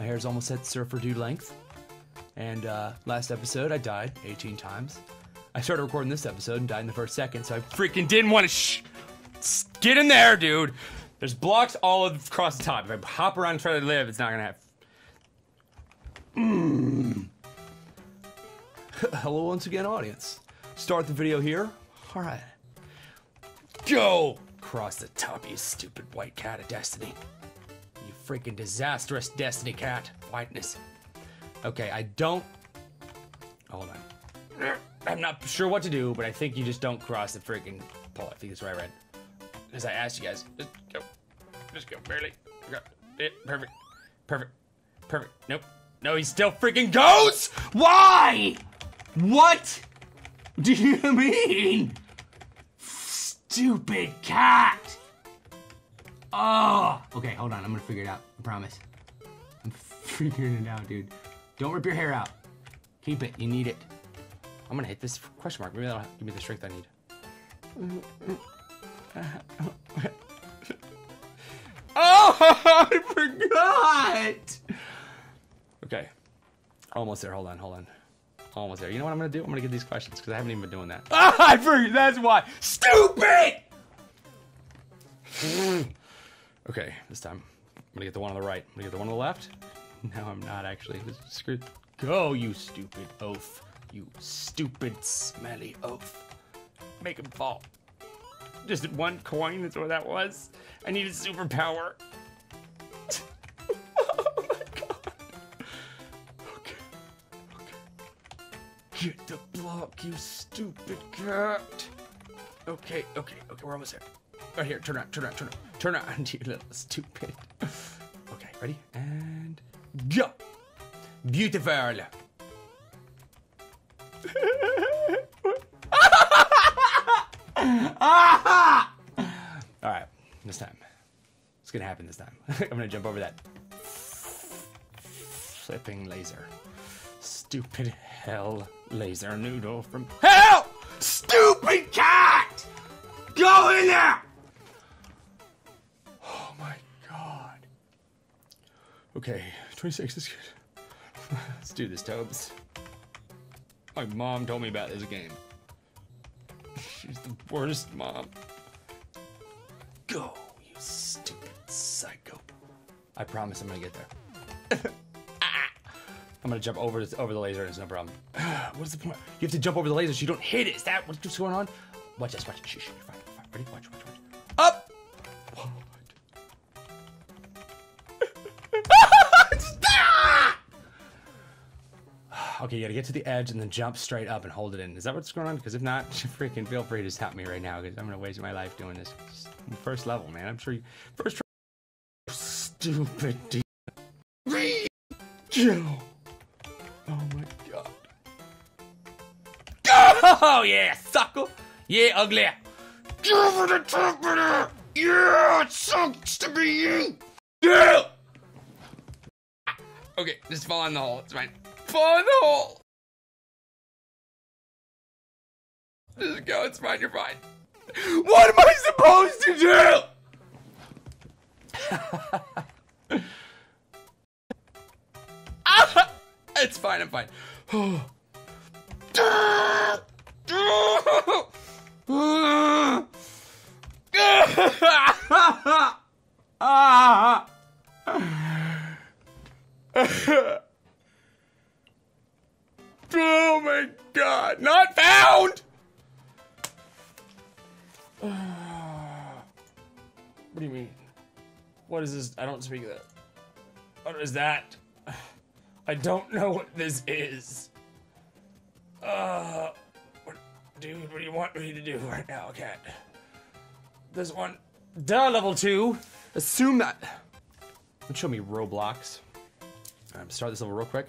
My hair's almost at surfer dude length. And uh, last episode, I died 18 times. I started recording this episode and died in the first second, so I freaking didn't want to shh. Get in there, dude. There's blocks all across the top. If I hop around and try to live, it's not gonna happen. Mm. Hello, once again, audience. Start the video here. All right. Go! Cross the top, you stupid white cat of destiny. Freaking disastrous destiny cat. Whiteness. Okay, I don't. Hold on. I'm not sure what to do, but I think you just don't cross the freaking pole. I think that's what I read. Because I asked you guys. Just go. Just go. Barely. Go. Yeah, perfect. Perfect. Perfect. Nope. No, he still freaking goes! Why? What do you mean? Stupid cat! Oh! Okay, hold on. I'm gonna figure it out. I promise. I'm figuring it out, dude. Don't rip your hair out. Keep it. You need it. I'm gonna hit this question mark. Maybe that'll give me the strength I need. Oh, I forgot! Okay. Almost there. Hold on, hold on. Almost there. You know what I'm gonna do? I'm gonna get these questions because I haven't even been doing that. Ah, I forgot. That's why. Stupid! Okay, this time. I'm gonna get the one on the right. I'm gonna get the one on the left. No, I'm not actually. Screw. Go, you stupid oaf. You stupid, smelly oaf. Make him fall. Just one coin, that's what that was. I need a superpower. oh my god. Okay. Okay. Get the block, you stupid cat. Okay, okay, okay, we're almost there. Right here, turn around, turn around, turn around, turn around, you little stupid. Okay, ready? And go! Beautiful. All right, this time. It's gonna happen this time. I'm gonna jump over that flipping laser. Stupid hell laser noodle from hell! Stupid cat! Go in there! Okay, 26 is good. Let's do this, Tobes. My mom told me about this game. She's the worst mom. Go, you stupid psycho. I promise I'm gonna get there. Ah. I'm gonna jump over this, over the laser. It's no problem. What's the point? You have to jump over the laser so you don't hit it. Is that what's going on? Watch this. Watch. Shh, shh, you're fine. You're fine. Ready? Watch. Watch. Watch. Okay, you gotta get to the edge and then jump straight up and hold it in. Is that what's going on? Because if not, freaking feel free to stop me right now because I'm gonna waste my life doing this. First level, man. I'm sure you. First try. Stupid. D- Kill. Oh my god. Oh yeah, sucker. Yeah, ugly. Give it a top Yeah, it sucks to be you. Yeah. Okay, just fall in the hole. It's fine. Hole. Just go. It's fine. You're fine. What am I supposed to do? Ah! It's fine. I'm fine. What do you mean? What is this? I don't speak that. What is that? I don't know what this is. Uh, what, dude, what do you want me to do right now, cat? This one, duh, level two. Assume that. Don't show me Roblox. I'm start this level real quick.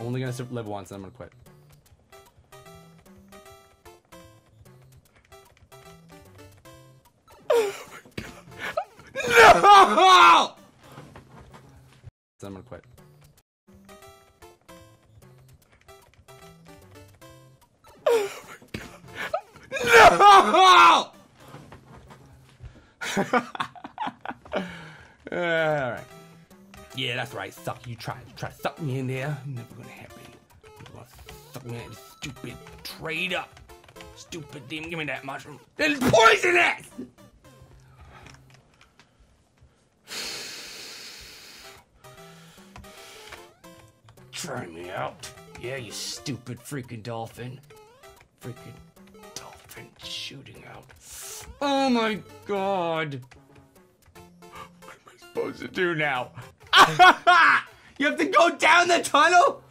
I'm only gonna level once, and I'm gonna quit. Then I'm gonna quit. No! All right. Yeah, that's right. Suck. You try try to suck me in there. Never gonna happen. You gonna suck me in, stupid traitor. Stupid demon. Give me that mushroom. It's poisonous! Try me out. Yeah, you stupid freaking dolphin. Freaking dolphin shooting out. Oh my god. What am I supposed to do now? you have to go down the tunnel?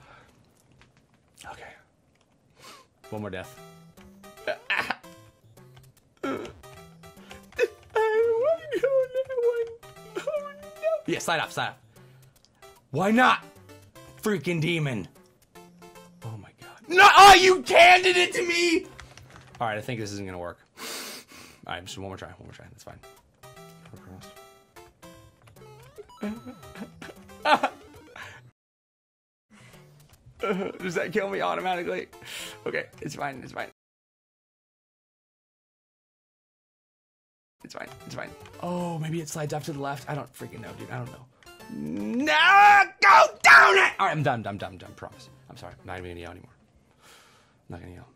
Okay. One more death. Yeah, slide off, slide off. Why not? Freaking demon. Oh my god. No, oh, you handed it to me! Alright, I think this isn't gonna work. Alright, just one more try, one more try, that's fine. Does that kill me automatically? Okay, it's fine, it's fine. It's fine, it's fine. Oh, maybe it slides off to the left. I don't freaking know, dude. I don't know. No, go down it! All right, I'm done, I'm done, I'm done, promise. I'm sorry, I'm not even gonna yell anymore. I'm not gonna yell.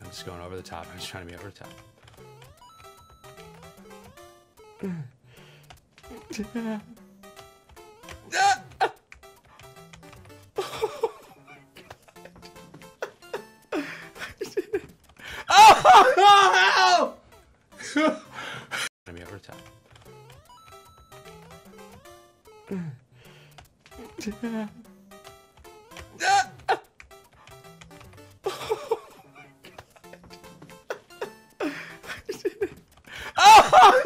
I'm just going over the top. I'm just trying to be over the top.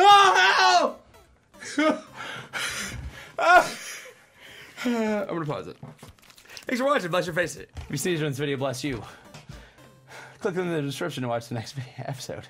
Oh! I'm gonna pause it. Thanks for watching. Bless your face. If you see this video, bless you. Click in the description to watch the next video episode.